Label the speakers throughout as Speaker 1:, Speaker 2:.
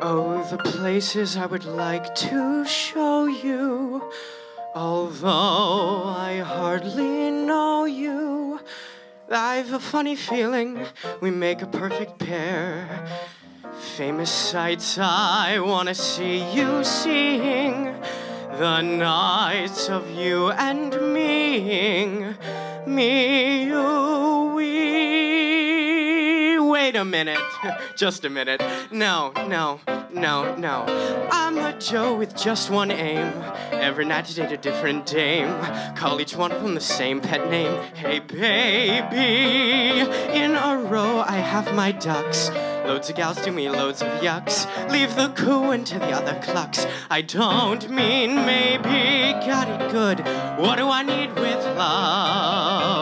Speaker 1: Oh, the places I would like to show you. Although I hardly know you, I've a funny feeling we make a perfect pair. Famous sights I wanna see you seeing. The nights of you and me, me, Wait a minute, just a minute. No, no, no, no. I'm a Joe with just one aim. Every night to date a different dame. Call each one of them the same pet name. Hey, baby. In a row, I have my ducks. Loads of gals do me loads of yucks. Leave the cooing to the other clucks. I don't mean maybe. Got it good. What do I need with love?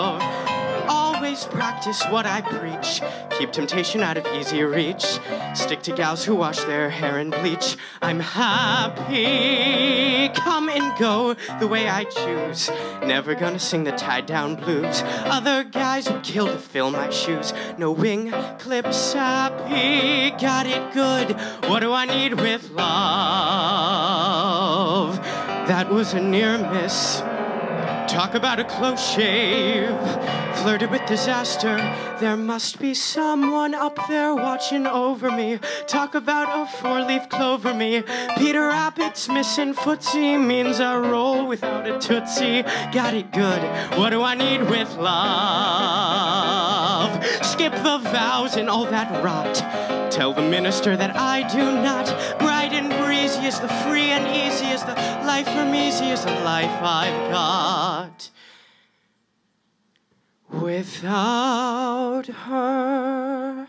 Speaker 1: Practice what I preach. Keep temptation out of easy reach. Stick to gals who wash their hair in bleach. I'm happy. Come and go the way I choose. Never gonna sing the tied down blues. Other guys would kill to fill my shoes. No wing clips happy. Got it good. What do I need with love? That was a near miss. Talk about a close shave. Flirted with disaster. There must be someone up there watching over me. Talk about a four leaf clover me. Peter Rabbit's missing footsie means I roll without a tootsie. Got it good. What do I need with love? Skip the vows and all that rot. Tell the minister that I do not. Bright and breezy is the free and easy is the life from easy is the life I've got. Without her.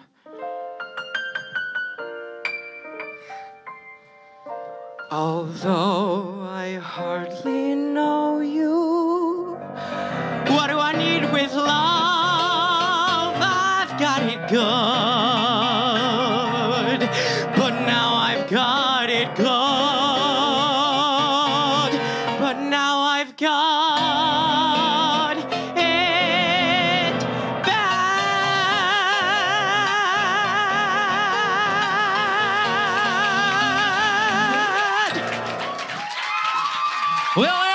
Speaker 1: Although I hardly know you, what do I need with love? I've got it good,
Speaker 2: Will